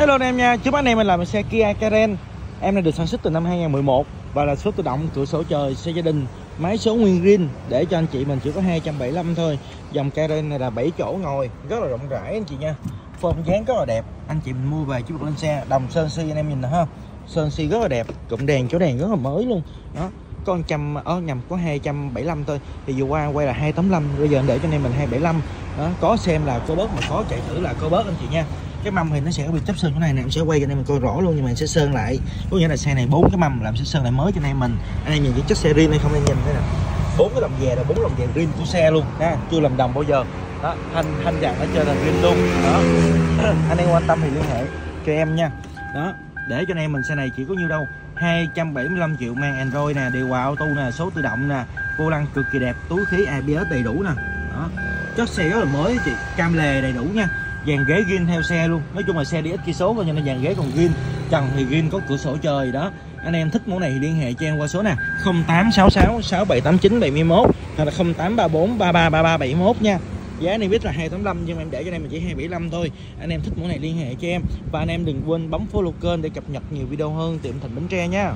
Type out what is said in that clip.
Hello anh em nha, chúc anh em mình làm xe Kia Karen. Em này được sản xuất từ năm 2011 Và là số tự động, cửa sổ trời, xe gia đình Máy số nguyên green Để cho anh chị mình chỉ có 275 thôi. Dòng Karen này là 7 chỗ ngồi Rất là rộng rãi anh chị nha. Form dáng rất là đẹp Anh chị mình mua về chứ lên xe Đồng sơn si anh em nhìn nè ha. Sơn si rất là đẹp Cụm đèn, chỗ đèn rất là mới luôn. Đó có 100 ở ờ, nhầm có 275 thôi. Thì vừa qua quay là 285 bây giờ anh để cho anh em mình 275 đó có xem là cô bớt mà có chạy thử là cô bớt anh chị nha cái mâm thì nó sẽ bị chấp sơn cái này nè, em sẽ quay cho anh em mình coi rõ luôn, nhưng mà em sẽ sơn lại. Có nghĩa là xe này bốn cái mâm làm sẽ sơn lại mới cho anh em mình. Anh em nhìn cái chất xe riêng hay không anh nhìn thế nè. Bốn cái lồng về là bốn lồng về riêng của xe luôn, ha, chưa làm đồng bao giờ. Đó, thanh thanh dạng ở trên là riêng luôn. Đó. Anh em quan tâm thì liên hệ cho em nha. Đó, để cho anh em mình xe này chỉ có nhiêu đâu? 275 triệu mang Android nè điều hòa auto nè, số tự động nè, vô lăng cực kỳ đẹp, túi khí ABS đầy đủ nè. Đó, chất xe rất là mới, chị. Cam lề đầy đủ nha dàn ghế gin theo xe luôn. Nói chung là xe đi ít cây số coi như là dàn ghế còn gin trần thì gin có cửa sổ trời đó. Anh em thích mẫu này thì liên hệ cho em qua số nè. 0866 6789 71 hoặc là 0834 3333 71 nha. Giá này biết là 285 nhưng mà em để cho anh em chỉ 275 thôi. Anh em thích mẫu này liên hệ cho em. Và anh em đừng quên bấm follow kênh để cập nhật nhiều video hơn, tiệm thành Bến Tre nha.